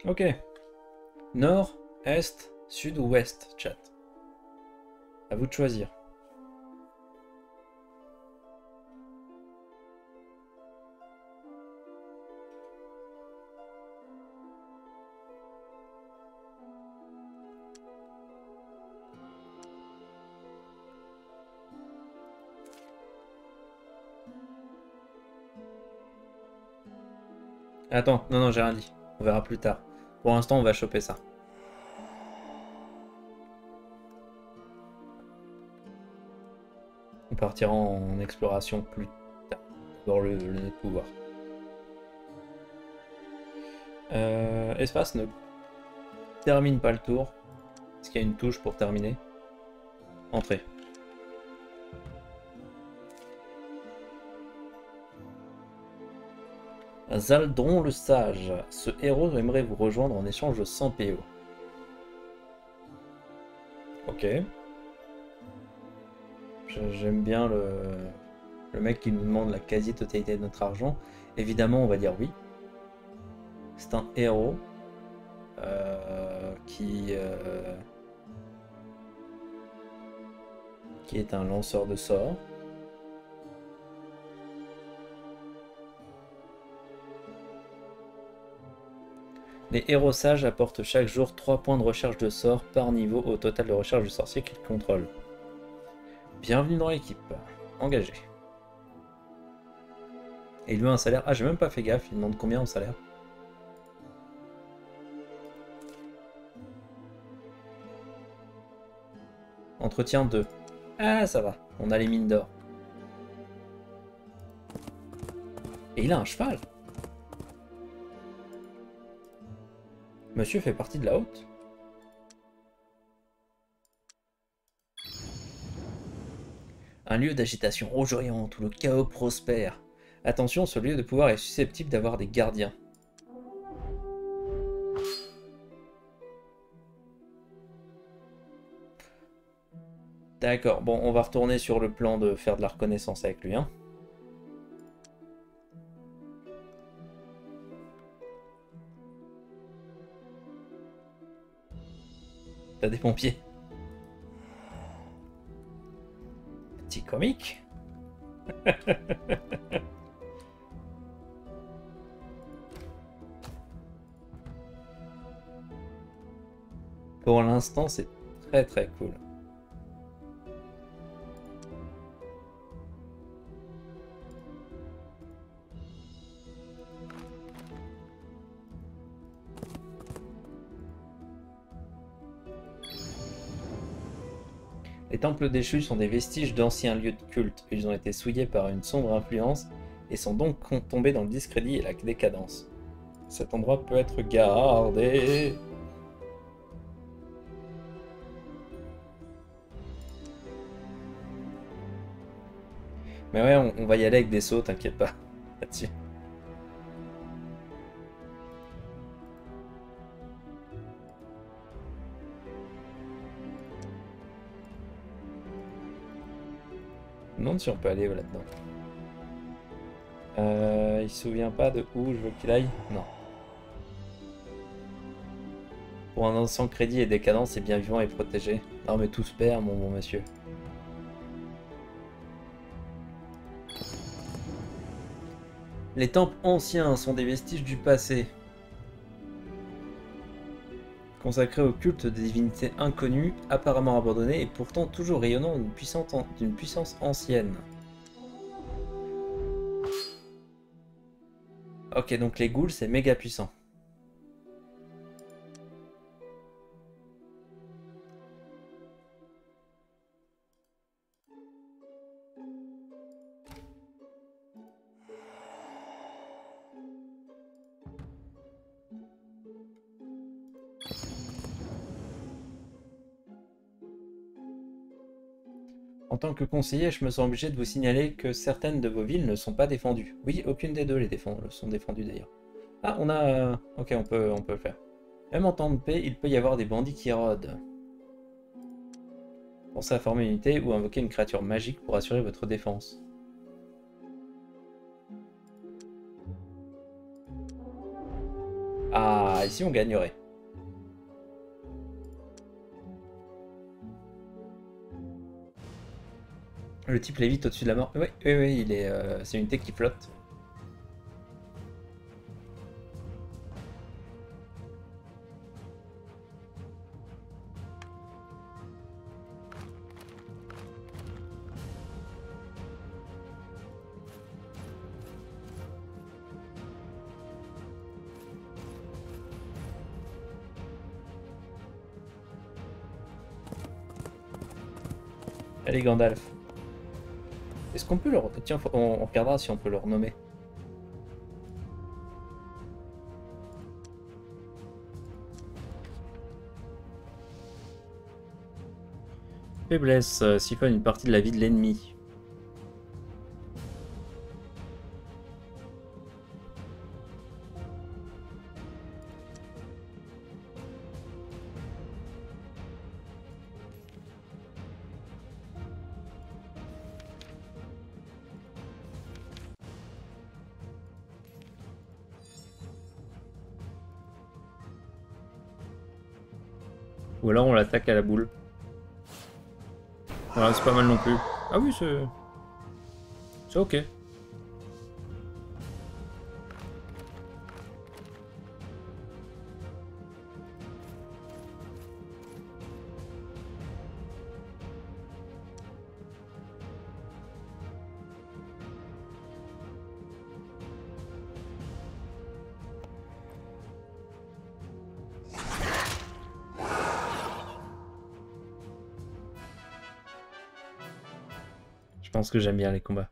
Ok. Nord, Est, Sud ou Ouest, chat. À vous de choisir. Attends, non, non, j'ai rien dit. On verra plus tard. Pour l'instant, on va choper ça. On partira en exploration plus tard. Dans le, le pouvoir. Euh, espace ne termine pas le tour. Est-ce qu'il y a une touche pour terminer? Entrée. Zaldron le Sage. Ce héros aimerait vous rejoindre en échange de 100 PO. Ok. J'aime bien le, mec qui nous demande la quasi-totalité de notre argent. Évidemment, on va dire oui. C'est un héros euh, qui, euh, qui est un lanceur de sorts. Les héros sages apportent chaque jour 3 points de recherche de sort par niveau au total de recherche du sorcier qu'ils contrôlent. Bienvenue dans l'équipe. Engagé. Et il veut un salaire. Ah, j'ai même pas fait gaffe, il demande combien en salaire Entretien 2. Ah, ça va, on a les mines d'or. Et il a un cheval Monsieur fait partie de la haute Un lieu d'agitation rougeoyante où le chaos prospère. Attention, ce lieu de pouvoir est susceptible d'avoir des gardiens. D'accord, bon, on va retourner sur le plan de faire de la reconnaissance avec lui. Hein. Des pompiers. Petit comique. Pour l'instant, c'est très très cool. Temples déchus sont des vestiges d'anciens lieux de culte. Ils ont été souillés par une sombre influence et sont donc tombés dans le discrédit et la décadence. Cet endroit peut être gardé. Mais ouais, on, va y aller avec des sauts, t'inquiète pas. Là-dessus. Demande si on peut aller là-dedans. Euh, il se souvient pas de où je veux qu'il aille Non. Pour un ancien crédit et décadent, c'est bien vivant et protégé. Non mais tout se perd, mon bon monsieur. Les temples anciens sont des vestiges du passé. Consacré au culte des divinités inconnues, apparemment abandonnées et pourtant toujours rayonnant d'une puissance, ancienne. Ok, donc les ghouls, c'est méga puissant. Tant que conseiller, je me sens obligé de vous signaler que certaines de vos villes ne sont pas défendues. Oui, aucune des deux les défend, sont défendues d'ailleurs. Ah, on a... Ok, on peut, on peut le faire. Même en temps de paix, il peut y avoir des bandits qui rôdent. Pensez à former une unité ou invoquer une créature magique pour assurer votre défense. Ah, ici on gagnerait. Le type lévite au-dessus de la mort. Oui, oui, oui, il est. Euh, c'est une unité qui flotte. Allez Gandalf. Est-ce qu'on peut le... Tiens, on, regardera si on peut le renommer. Faiblesse, euh, siphonne une partie de la vie de l'ennemi. À la boule. Voilà, c'est pas mal non plus. Ah oui, c'est... C'est ok. Que j'aime bien les combats.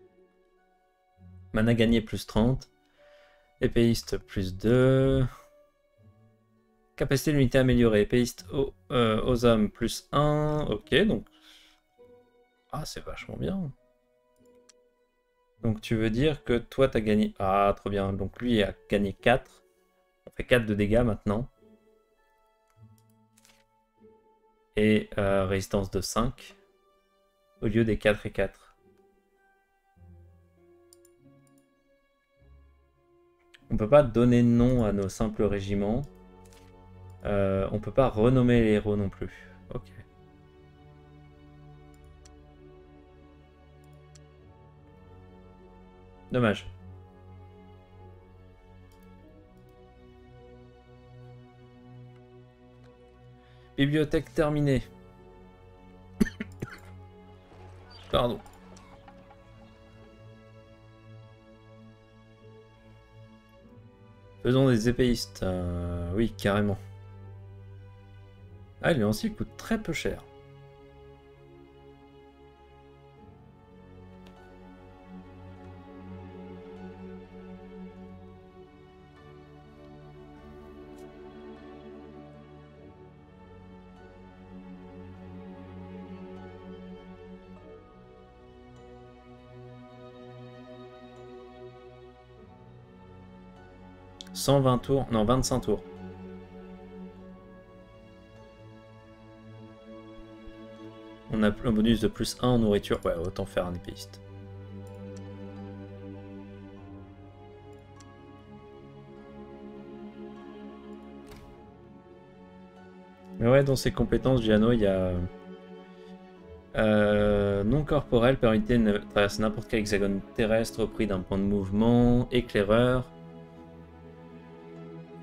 Mana gagné plus 30. Épéiste plus 2. Capacité d'unité améliorée. Épéiste euh, aux hommes plus 1. Ok, donc... Ah, c'est vachement bien. Donc tu veux dire que toi t'as gagné... Ah, trop bien. Donc lui a gagné 4. On fait 4 de dégâts maintenant. Et euh, résistance de 5. Au lieu des 4 et 4. On peut pas donner nom à nos simples régiments. Euh, on peut pas renommer les héros non plus. Ok. Dommage. Bibliothèque terminée. Pardon. Faisons des épéistes. Euh, oui, carrément. Ah, lui aussi coûte très peu cher. 120 tours, non 25 tours. On a un bonus de plus 1 en nourriture, ouais autant faire un épéiste. Mais ouais, dans ses compétences, Giano, il y a... Euh, non corporel, permet de traverser n'importe quel hexagone terrestre au prix d'un point de mouvement, éclaireur,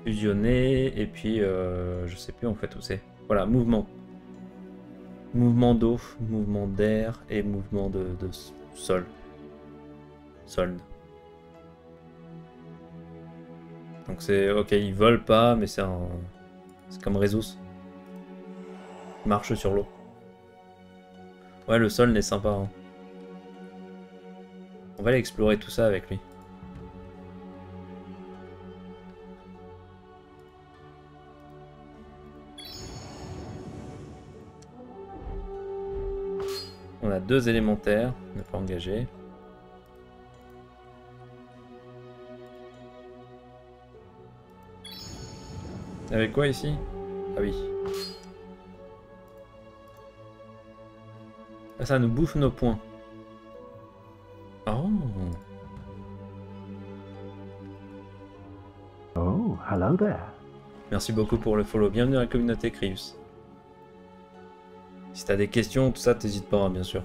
Fusionner, et puis euh, je sais plus en fait où c'est. Voilà, mouvement. Mouvement d'eau, mouvement d'air et mouvement de, de sol. Solde. Donc c'est ok, ils volent pas, mais c'est un. C'est comme Rezus. Il marche sur l'eau. Ouais, le sol est sympa. Hein. On va aller explorer tout ça avec lui. Deux élémentaires, n'est pas engagé. Avec quoi ici? Ah oui. Ah, ça nous bouffe nos points. Oh. Oh, hello there. Merci beaucoup pour le follow. Bienvenue dans la communauté Crius. Si t'as des questions, tout ça, t'hésites pas, hein, bien sûr.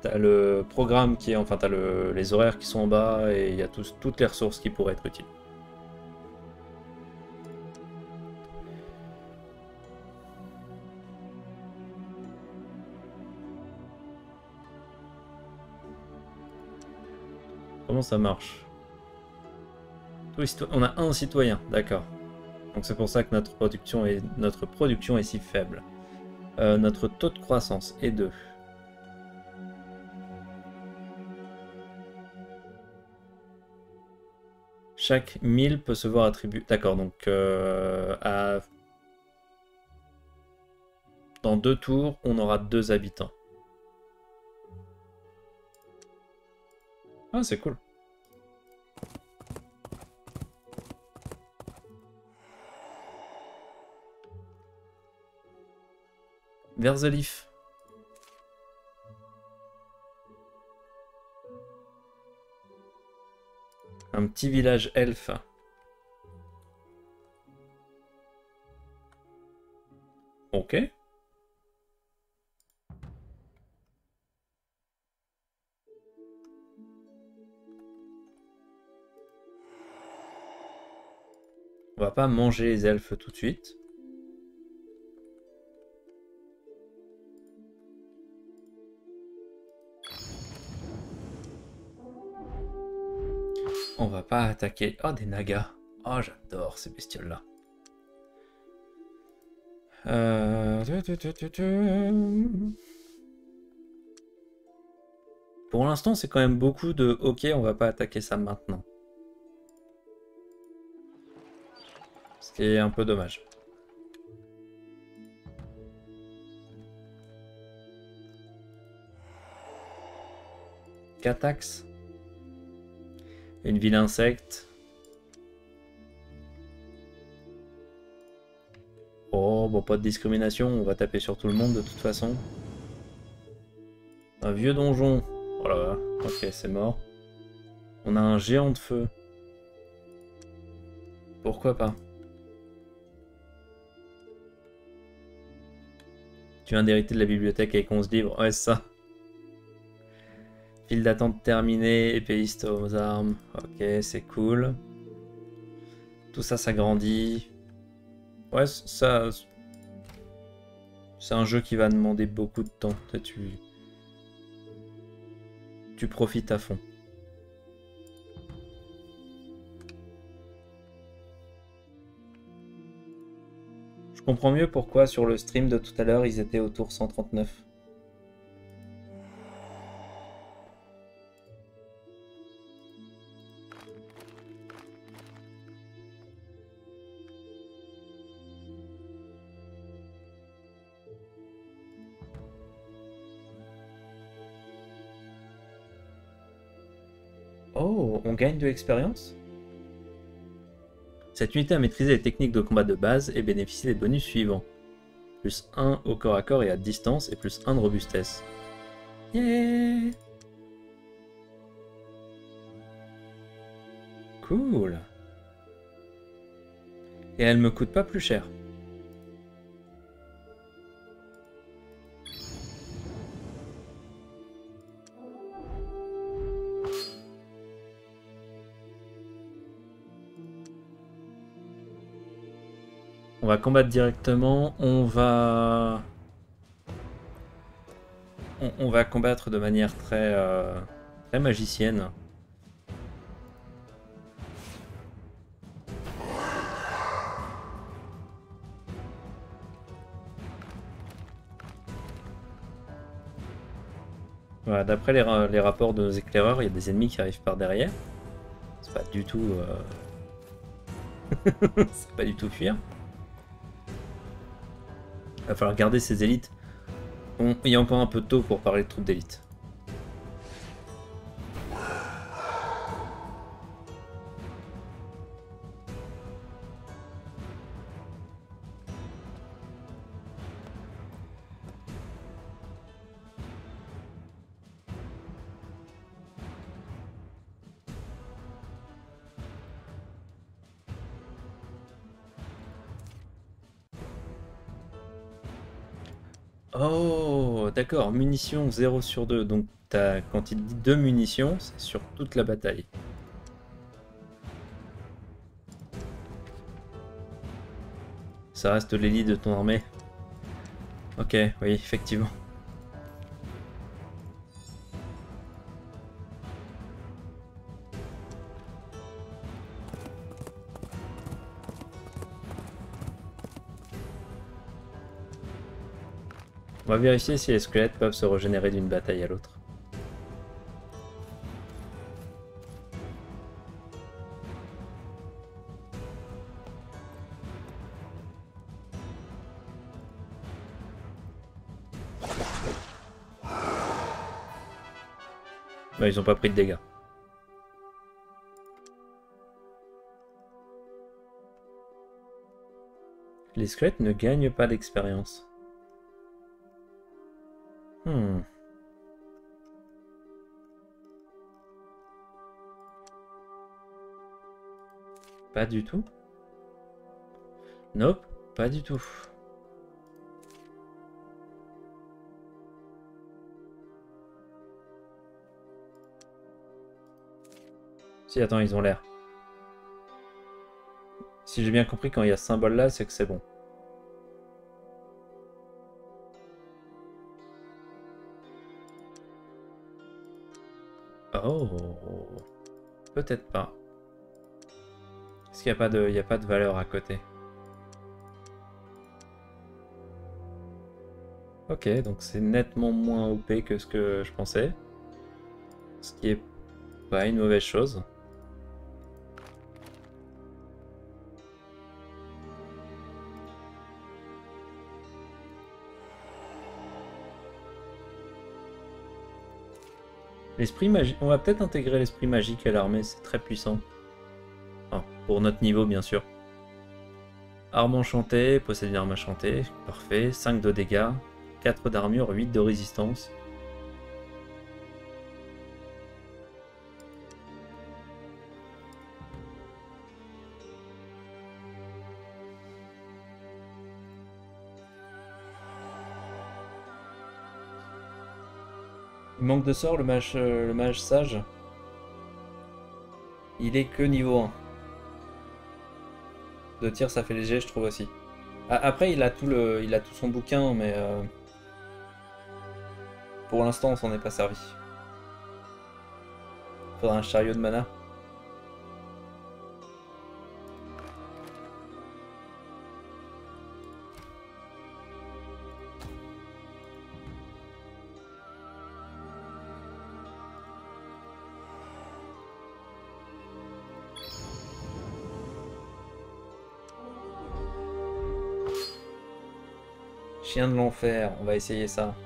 T'as le programme qui est, enfin, t'as le, les horaires qui sont en bas et il y a toutes les ressources qui pourraient être utiles. Comment ça marche? On a un citoyen, d'accord. Donc c'est pour ça que notre production est, notre production est si faible. Euh, notre taux de croissance est de... Chaque 1000 peut se voir attribuer... D'accord, donc euh, à... Dans deux tours, on aura deux habitants. Ah, c'est cool. Verzalif. Un petit village elfe. Ok. On va pas manger les elfes tout de suite. Pas attaquer... Oh, des nagas. Oh, j'adore ces bestioles-là. Euh, Pour l'instant, c'est quand même beaucoup de... Ok, on va pas attaquer ça maintenant. Ce qui est un peu dommage. Catax une ville insecte. Oh, bon, pas de discrimination, on va taper sur tout le monde de toute façon. Un vieux donjon. Oh ok, c'est mort. On a un géant de feu. Pourquoi pas? Tu viens d'hériter de la bibliothèque avec 11 livres. Ouais, ça. File d'attente terminée, épéiste aux armes. Ok, c'est cool. Tout ça s'agrandit. Ouais, ça... C'est un jeu qui va demander beaucoup de temps. Tu... Tu profites à fond. Je comprends mieux pourquoi sur le stream de tout à l'heure, ils étaient autour 139. Gagne de l'expérience Cette unité a maîtrisé les techniques de combat de base et bénéficie des bonus suivants. Plus 1 au corps à corps et à distance et plus 1 de robustesse. Yeah Cool Et elle me coûte pas plus cher. Va combattre directement. On va... On, va combattre de manière très, euh, très magicienne. D'après les, rapports de nos éclaireurs, il y a des ennemis qui arrivent par derrière. C'est pas du tout... Euh, c'est pas du tout fuir. Va falloir garder ses élites. il y a encore un peu tôt pour parler de troupes d'élite. D'accord, munitions 0 sur 2. Donc as, quand il dit 2 munitions, c'est sur toute la bataille. Ça reste l'élite de ton armée. Ok, oui, effectivement. Vérifier si les squelettes peuvent se régénérer d'une bataille à l'autre. Bah, ils ont pas pris de dégâts. Les squelettes ne gagnent pas d'expérience. Hmm. Pas du tout. Nope, pas du tout. Si, attends, ils ont l'air. Si j'ai bien compris, quand il y a ce symbole là, c'est que c'est bon. Oh, peut-être pas. Est-ce qu'il n'y a, pas de, a pas de valeur à côté Ok, donc c'est nettement moins OP que ce que je pensais. Ce qui est pas une mauvaise chose. On va peut-être intégrer l'esprit magique à l'armée, c'est très puissant. pour notre niveau, bien sûr. Arme enchantée, possède une arme enchantée, parfait. 5 de dégâts, 4 d'armure, 8 de résistance. Manque de sort le mage, euh, le mage sage. Il est que niveau 1. De tir ça fait léger je trouve aussi. Après il a tout le. il a tout son bouquin mais euh, pour l'instant on s'en est pas servi. Faudra un chariot de mana. Chien de l'enfer, on va essayer ça.